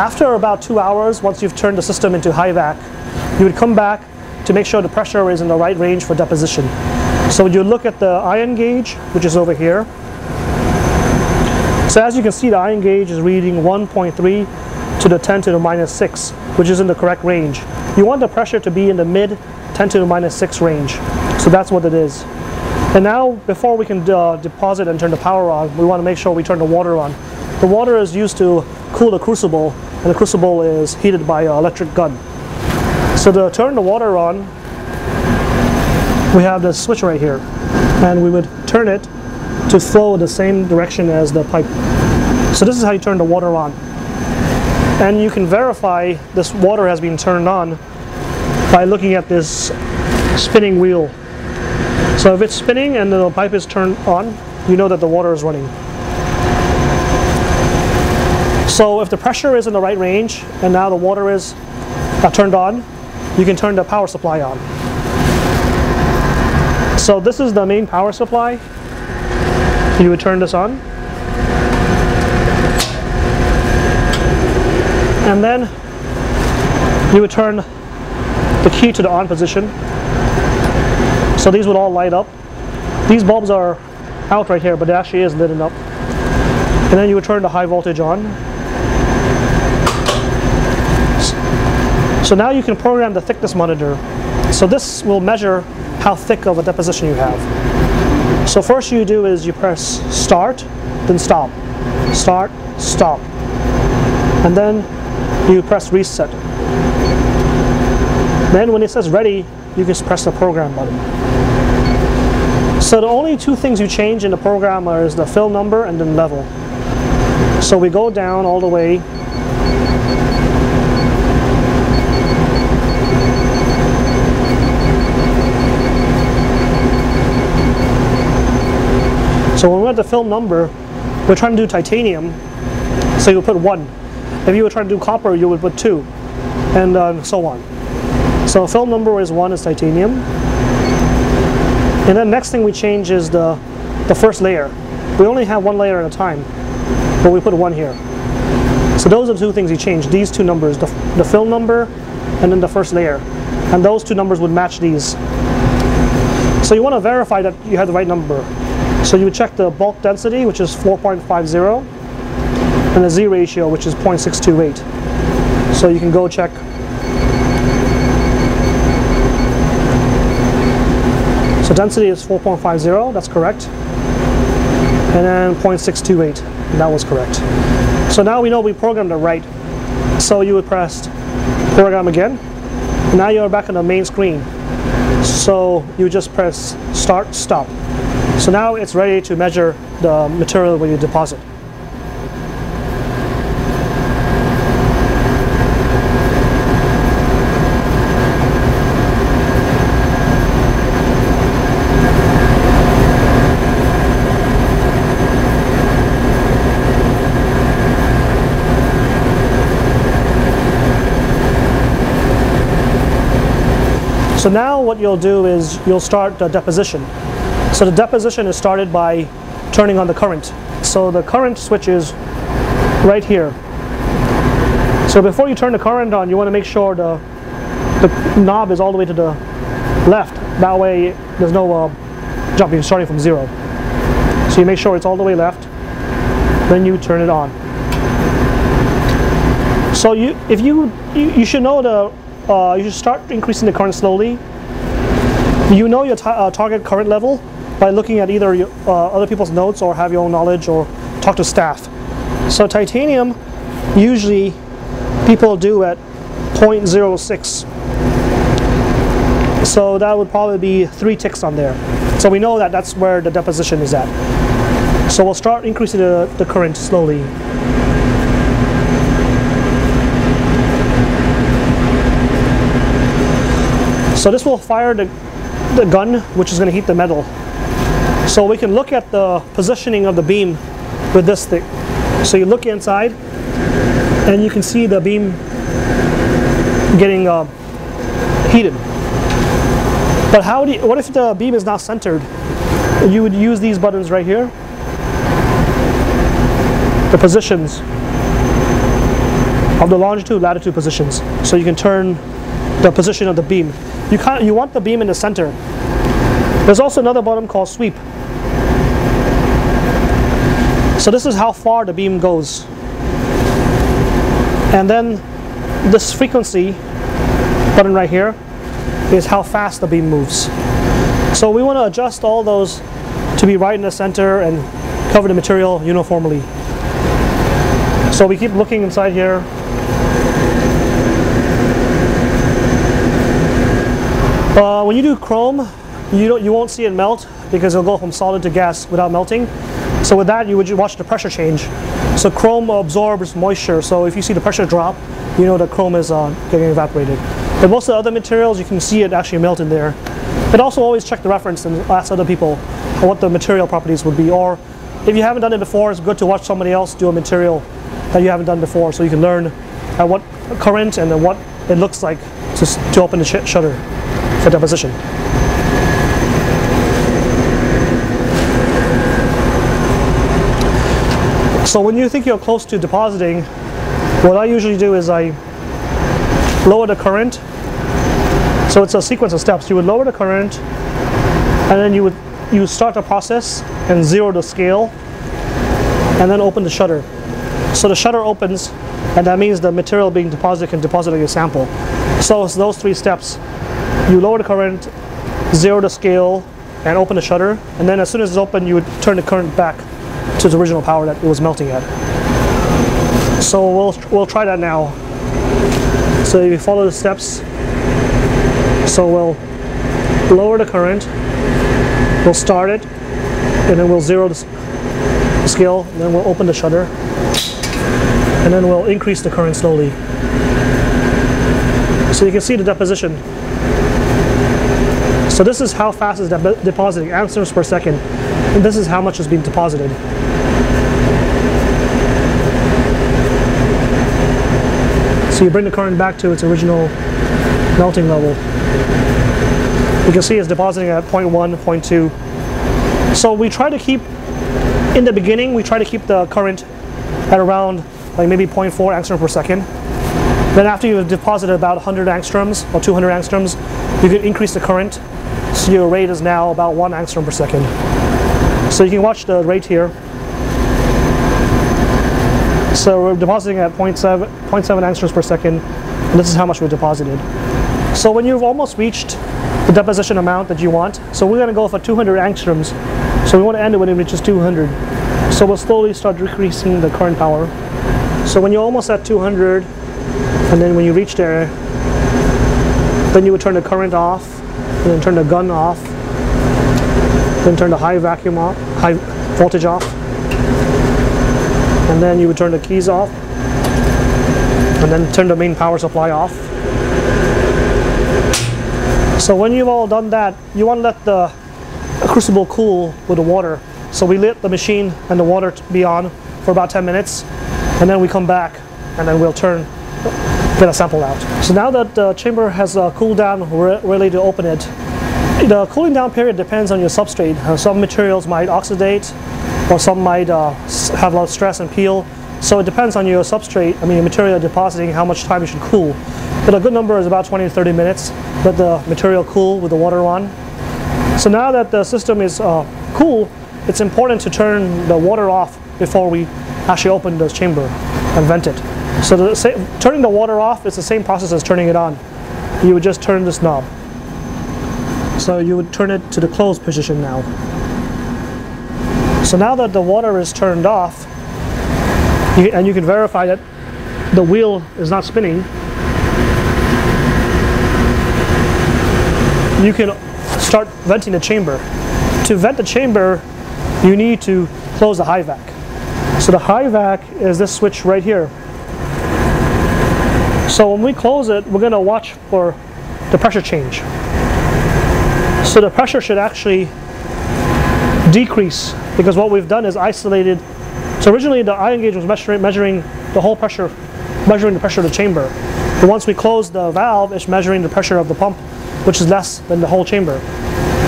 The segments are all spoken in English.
After about two hours, once you've turned the system into high vac, you would come back to make sure the pressure is in the right range for deposition. So you look at the ion gauge, which is over here. So as you can see, the ion gauge is reading 1.3 to the 10 to the minus 6, which is in the correct range. You want the pressure to be in the mid 10 to the minus 6 range. So that's what it is. And now, before we can uh, deposit and turn the power on, we want to make sure we turn the water on. The water is used to cool the crucible, and the crucible is heated by an electron gun. So to turn the water on, we have the switch right here, and we would turn it to flow the same direction as the pipe. So this is how you turn the water on. And you can verify this water has been turned on by looking at this spinning wheel. So if it's spinning and the pipe is turned on, you know that the water is running. So if the pressure is in the right range and now the water is uh, turned on, you can turn the power supply on. So this is the main power supply. You would turn this on. And then you would turn the key to the on position. So these would all light up. These bulbs are out right here, but it actually is lit up. And then you would turn the high voltage on. So now you can program the thickness monitor. So this will measure how thick of a deposition you have. So first you do is you press start, then stop. Start, stop. And then you press reset. Then when it says ready, you just press the program button. So the only two things you change in the program are is the film number and then level. So we go down all the way So when we're at the film number, we're trying to do titanium, so you put one. If you were trying to do copper, you would put two, and uh, so on. So film number is one is titanium. And then next thing we change is the, the first layer. We only have one layer at a time, but we put one here. So those are the two things you change, these two numbers, the, the film number and then the first layer. And those two numbers would match these. So you want to verify that you have the right number. So you would check the bulk density, which is 4.50, and the Z ratio, which is 0.628. So you can go check. So density is 4.50, that's correct. And then 0.628, that was correct. So now we know we programmed it right. So you would press program again. Now you're back on the main screen. So you just press start, stop. So now it's ready to measure the material when you deposit. So now what you'll do is you'll start the deposition. So the deposition is started by turning on the current. So the current switch is right here. So before you turn the current on, you want to make sure the, the knob is all the way to the left. That way there's no uh, jumping starting from zero. So you make sure it's all the way left, then you turn it on. So you, if you, you, you should know the, uh, you should start increasing the current slowly. You know your uh, target current level, by looking at either uh, other people's notes or have your own knowledge or talk to staff. So titanium, usually people do at 0.06. So that would probably be three ticks on there. So we know that that's where the deposition is at. So we'll start increasing the, the current slowly. So this will fire the, the gun, which is going to heat the metal. So we can look at the positioning of the beam with this thing. So you look inside and you can see the beam getting uh, heated. But how do you, what if the beam is not centered? You would use these buttons right here. The positions. of the longitude, latitude positions. So you can turn the position of the beam. You can't, you want the beam in the center. There's also another button called sweep. So this is how far the beam goes. And then this frequency button right here is how fast the beam moves. So we want to adjust all those to be right in the center and cover the material uniformly. So we keep looking inside here. Uh, when you do chrome, you, you won't see it melt because it'll go from solid to gas without melting. So with that, you would watch the pressure change. So chrome absorbs moisture, so if you see the pressure drop, you know that chrome is uh, getting evaporated. But most of the other materials, you can see it actually melt in there. But also always check the reference and ask other people what the material properties would be. Or if you haven't done it before, it's good to watch somebody else do a material that you haven't done before so you can learn at what current and what it looks like to, to open the sh shutter for deposition. So when you think you're close to depositing, what I usually do is I lower the current. So it's a sequence of steps. You would lower the current and then you would you start the process and zero the scale and then open the shutter. So the shutter opens and that means the material being deposited can deposit on your sample. So it's those three steps. You lower the current, zero the scale, and open the shutter. And then as soon as it's open, you would turn the current back to its original power that it was melting at. So we'll, we'll try that now. So you follow the steps. So we'll lower the current, we'll start it, and then we'll zero the, scale, then we'll open the shutter, and then we'll increase the current slowly. So you can see the deposition. So this is how fast is de depositing, angstroms per second. And this is how much is being deposited. So you bring the current back to its original melting level. You can see it's depositing at 0.1, 0.2. So we try to keep, in the beginning, we try to keep the current at around like maybe 0.4 angstrom per second. Then after you've deposited about 100 angstroms or 200 angstroms, you can increase the current. So your rate is now about 1 angstrom per second. So you can watch the rate here. So we're depositing at 0.7, 0.7 angstroms per second, this is how much we deposited. So when you've almost reached the deposition amount that you want, so we're going to go for 200 angstroms. So we want to end it when it reaches 200. So we'll slowly start decreasing the current power. So when you're almost at 200, and then when you reach there, then you would turn the current off, and then turn the gun off, then turn the high vacuum off, high voltage off, and then you would turn the keys off and then turn the main power supply off. So when you've all done that you want to let the crucible cool with the water. So we let the machine and the water be on for about 10 minutes and then we come back and then we'll turn get a sample out so now that the chamber has uh, cooled down we're ready to open it the cooling down period depends on your substrate uh, some materials might oxidate or some might uh, have a lot of stress and peel. So it depends on your substrate, I mean your material depositing, how much time you should cool. But a good number is about 20 to 30 minutes. Let the material cool with the water on. So now that the system is uh, cool, it's important to turn the water off before we actually open the chamber and vent it. So the, turning the water off is the same process as turning it on. You would just turn this knob. So you would turn it to the closed position now. So now that the water is turned off, you, and you can verify that the wheel is not spinning, you can start venting the chamber. To vent the chamber, you need to close the high vac. So the high vac is this switch right here. So when we close it, we're going to watch for the pressure change. So the pressure should actually decrease because what we've done is isolated. So originally the ion gauge was measuring, measuring the whole pressure, measuring the pressure of the chamber. But once we close the valve, it's measuring the pressure of the pump, which is less than the whole chamber.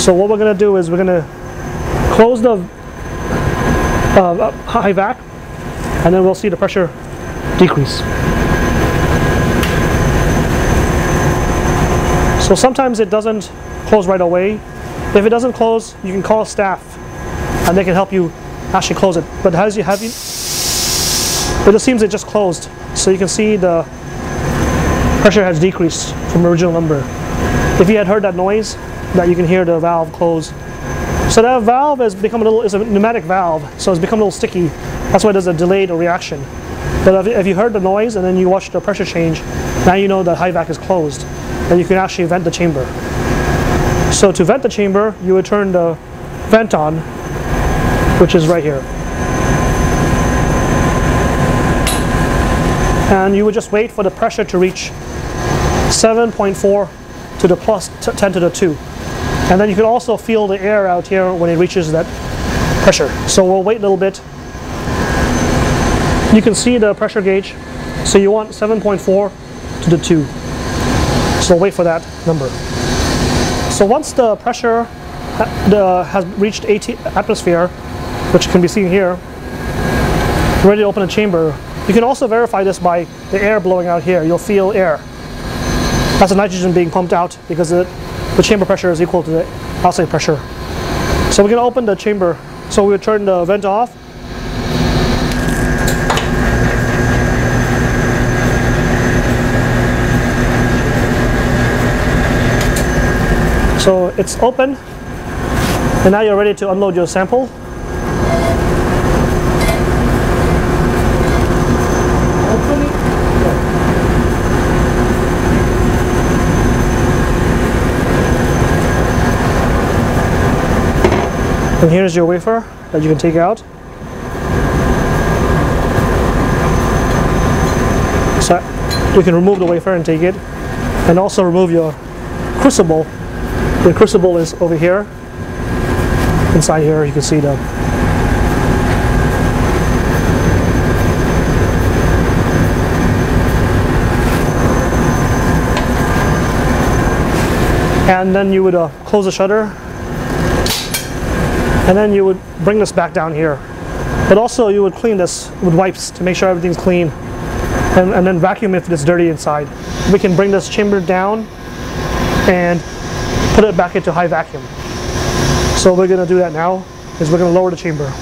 So what we're going to do is we're going to close the uh, high vac, and then we'll see the pressure decrease. So sometimes it doesn't close right away. If it doesn't close, you can call staff and they can help you actually close it. But as you have you, it seems it just closed. So you can see the pressure has decreased from original number. If you had heard that noise, that you can hear the valve close. So that valve has become a little, it's a pneumatic valve, so it's become a little sticky. That's why there's a delayed reaction. But if, you heard the noise and then you watch the pressure change, now you know high vac is closed and you can actually vent the chamber. So to vent the chamber, you would turn the vent on, which is right here. And you would just wait for the pressure to reach 7.4 to the plus 10 to the 2. And then you can also feel the air out here when it reaches that pressure. So we'll wait a little bit. You can see the pressure gauge. So you want 7.4 to the 2. So wait for that number. So once the pressure the, has reached 80 atmosphere, which can be seen here, ready to open a chamber, you can also verify this by the air blowing out here. You'll feel air. That's the nitrogen being pumped out because it, the chamber pressure is equal to the outside pressure. So we're going to open the chamber. So we'll turn the vent off. So it's open and now you're ready to unload your sample. And here's your wafer that you can take out. So you can remove the wafer and take it and also remove your crucible. The crucible is over here. Inside here you can see the and then you would uh, close the shutter and then you would bring this back down here. But also you would clean this with wipes to make sure everything's clean and, and then vacuum if it's dirty inside. We can bring this chamber down and put it back into high vacuum. So we're going to do that now is we're going to lower the chamber.